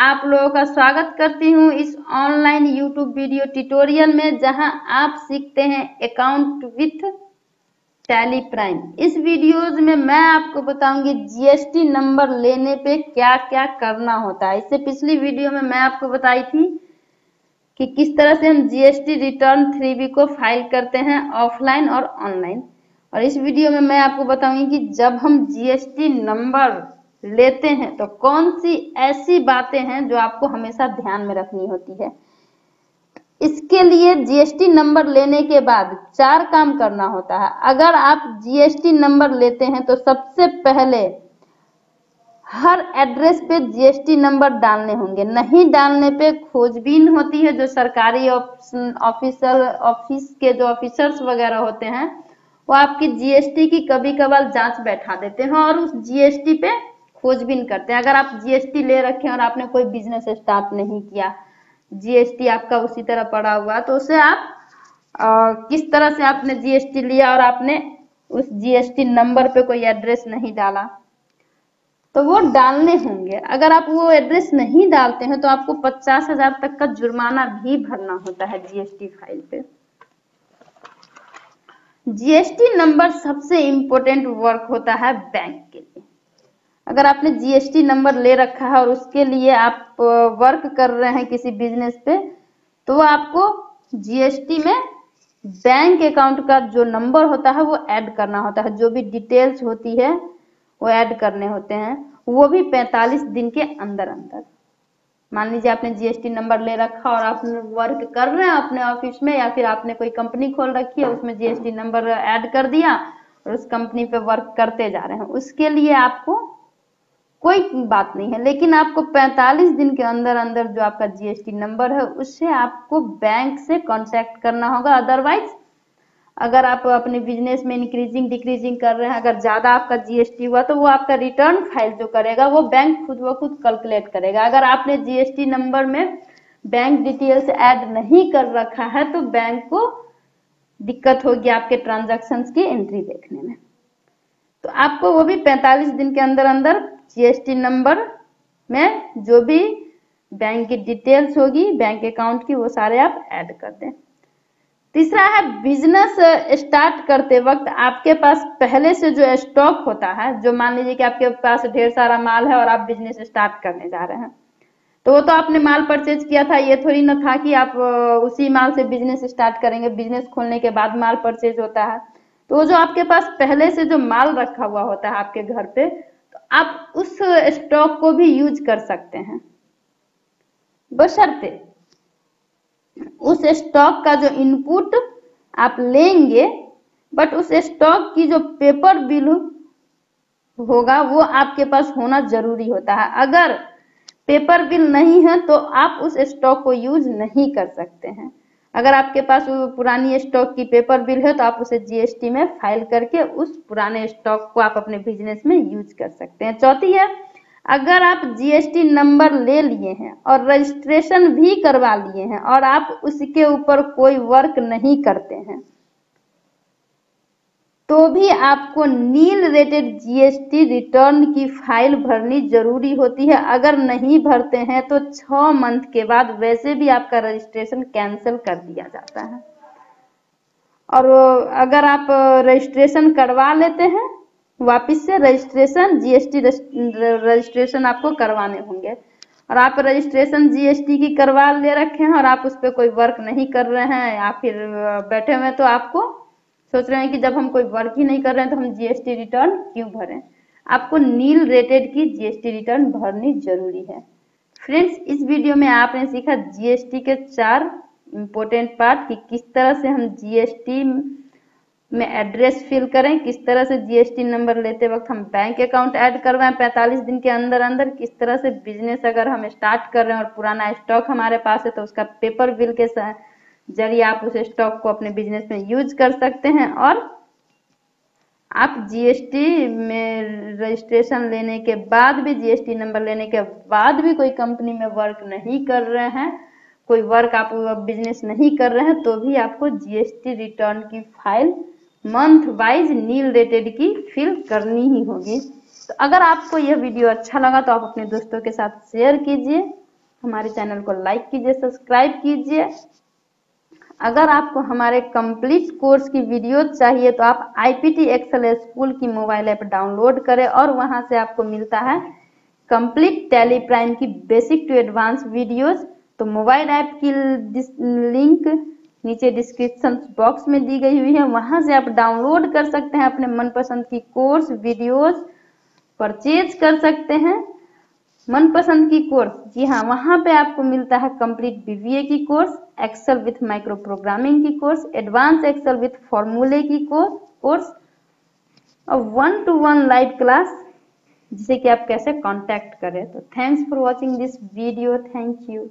आप लोगों का स्वागत करती हूँ इस ऑनलाइन यूट्यूब वीडियो ट्यूटोरियल में, जहाँ आप सीखते हैं अकाउंट विथ टैली प्राइम इस वीडियोज़ में मैं आपको बताऊँगी जीएसटी नंबर लेने पे क्या क्या करना होता है। इससे पिछली वीडियो में मैं आपको बताई थी कि किस तरह से हम जीएसटी रिटर्न थ्री को फ़ाइल करते हैं ऑफलाइन और ऑनलाइन और इस वीडियो में मैं आपको बताऊँगी कि जब हम जीएसटी नंबर लेते हैं तो कौन सी ऐसी बातें हैं जो आपको हमेशा ध्यान में रखनी होती है? इसके लिए जीएसटी नंबर लेने के बाद चार काम करना होता है। अगर आप जीएसटी नंबर लेते हैं तो सबसे पहले हर एड्रेस पे जीएसटी नंबर डालने होंगे। नहीं डालने पे खोजबीन होती है, जो सरकारी ऑफिसर, ऑफ़िस के जो ऑफिसर्स वगैरह होते हैं, वो आपकी जीएसटी की कभी कभार जाँच बैठा देते हैं और उस जीएसटी पे खोजबीन करते हैं। अगर आप जीएसटी ले रखे हैं और आपने कोई बिज़नेस स्टार्ट नहीं किया जीएसटी आपका उसी तरह पड़ा हुआ तो उसे आप आ, किस तरह से आपने जीएसटी लिया और आपने उस जीएसटी नंबर पे कोई एड्रेस नहीं डाला? तो वो डालने होंगे। अगर आप वो एड्रेस नहीं डालते हैं तो आपको पचास हज़ार तक का जुर्माना भी भरना होता है जीएसटी फ़ाइल पे। जीएसटी नंबर सबसे इंपॉर्टेंट वर्क होता है बैंक के लिए। अगर आपने जीएसटी नंबर ले रखा है और उसके लिए आप वर्क कर रहे हैं किसी बिज़नेस पे तो आपको जीएसटी में बैंक अकाउंट का जो नंबर होता है वो ऐड करना होता है। जो भी डिटेल्स होती है, वो ऐड करने होते हैं। वो भी 45 दिन के अंदर अंदर। मान लीजिए आपने जीएसटी नंबर ले रखा और आप वर्क कर रहे हैं अपने ऑफ़िस में या फिर आपने कोई कंपनी खोल रखी है, उसमें जीएसटी नंबर ऐड कर दिया और उस कंपनी पे वर्क करते जा रहे हैं। उसके लिए आपको कोई बात नहीं है, लेकिन आपको 45 दिन के अंदर अंदर जो आपका जीएसटी नंबर है, उससे आपको बैंक से कांटेक्ट करना होगा। अदरवाइज़ अगर आप अपने बिज़नेस में इंक्रीजिंग डिक्रीजिंग कर रहे हैं, अगर ज़्यादा आपका जीएसटी हुआ तो वो आपका रिटर्न फ़ाइल जो करेगा, वो बैंक खुद व खुद कैलकुलेट करेगा। अगर आपने जीएसटी नंबर में बैंक डिटेल्स ऐड नहीं कर रखा है तो बैंक को दिक्कत होगी आपके ट्रांजेक्शन की एंट्री देखने में। तो आपको वो भी 45 दिन के अंदर अंदर जीएसटी नंबर में जो भी बैंक की डिटेल्स होगी बैंक अकाउंट की, वो सारे आप ऐड कर दें। तीसरा है बिज़नेस स्टार्ट करते वक्त आपके पास पहले से जो स्टॉक होता है, जो मान लीजिए कि आपके पास ढेर सारा माल है और आप बिज़नेस स्टार्ट करने जा रहे हैं। तो वो तो आपने माल परचेज किया था, ये थोड़ी ना था कि आप उसी माल से बिज़नेस स्टार्ट करेंगे बिज़नेस खोलने के बाद माल परचेज होता है। तो वो जो आपके पास पहले से जो माल रखा हुआ होता है आपके घर पे आप उस स्टॉक को भी यूज़ कर सकते हैं। बशर्ते उस स्टॉक का जो इनपुट आप लेंगे बट उस स्टॉक की जो पेपर बिल होगा, वो आपके पास होना ज़रूरी होता है। अगर पेपर बिल नहीं है तो आप उस स्टॉक को यूज़ नहीं कर सकते हैं। अगर आपके पास पुरानी स्टॉक की पेपर बिल है तो आप उसे जीएसटी में फ़ाइल करके उस पुराने स्टॉक को आप अपने बिज़नेस में यूज़ कर सकते हैं। चौथी है, अगर आप जीएसटी नंबर ले लिए हैं और रजिस्ट्रेशन भी करवा लिए हैं और आप उसके ऊपर कोई वर्क नहीं करते हैं तो भी आपको नील रेटेड जीएसटी रिटर्न की फ़ाइल भरनी ज़रूरी होती है। अगर नहीं भरते हैं तो छ मंथ के बाद वैसे भी आपका रजिस्ट्रेशन कैंसिल कर दिया जाता है। और अगर आप रजिस्ट्रेशन करवा लेते हैं, वापस से रजिस्ट्रेशन जीएसटी रजिस्ट्रेशन आपको करवाने होंगे। और आप रजिस्ट्रेशन जीएसटी की करवा ले रखे हैं और आप उस पर कोई वर्क नहीं कर रहे हैं, या फिर बैठे हुए तो आपको सोच रहे हैं कि जब हम कोई वर्क ही नहीं कर रहे हैं तो हम जीएसटी रिटर्न क्यों भरें? आपको नील रेटेड की जीएसटी रिटर्न भरनी ज़रूरी है। फ्रेंड्स इस वीडियो में आपने सीखा जीएसटी के चार इंपॉर्टेंट पार्ट कि किस तरह से हम जीएसटी में एड्रेस फिल करें, किस तरह से जीएसटी नंबर लेते वक्त हम बैंक अकाउंट ऐड करवाएँ 45 दिन के अंदर अंदर, किस तरह से बिज़नेस अगर हम स्टार्ट कर रहे हैं और पुराना स्टॉक हमारे पास है तो उसका पेपर बिल के साथ ज़रिए आप उस स्टॉक को अपने बिज़नेस में यूज़ कर सकते हैं और आप जीएसटी में रजिस्ट्रेशन लेने के बाद भी जीएसटी नंबर लेने के बाद भी कोई कंपनी में वर्क नहीं कर रहे हैं, कोई वर्क आप बिज़नेस नहीं कर रहे हैं तो भी आपको जीएसटी रिटर्न की file month wise nil rated की फिल करनी ही होगी। तो अगर आपको यह वीडियो अच्छा लगा तो आप अपने दोस्तों के साथ शेयर कीजिए, हमारे चैनल को लाइक कीजिए सब्सक्राइब कीजिए अगर आपको हमारे कंप्लीट कोर्स की वीडियो चाहिए तो आप आईपीटी एक्सल स्कूल की मोबाइल ऐप डाउनलोड करें और वहाँ से आपको मिलता है कंप्लीट टैली प्राइम की बेसिक टू एडवांस वीडियोस तो मोबाइल ऐप की लिंक नीचे डिस्क्रिप्शन बॉक्स में दी गई हुई है। वहाँ से आप डाउनलोड कर सकते हैं अपने मनपसंद की कोर्स वीडियोस परचेज कर सकते हैं। मनपसंद की कोर्स। जी हाँ वहाँ पे आपको मिलता है कंप्लीट बीबीए की course Excel with micro programming की कोर्स एडवांस एक्सेल विथ फॉर्मूले की कोर्स, और one to one live class जिसे कि आप कैसे कांटेक्ट करें। तो thanks for watching this video thank you